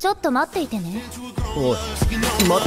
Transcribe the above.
ちょっと待っていてね。おい待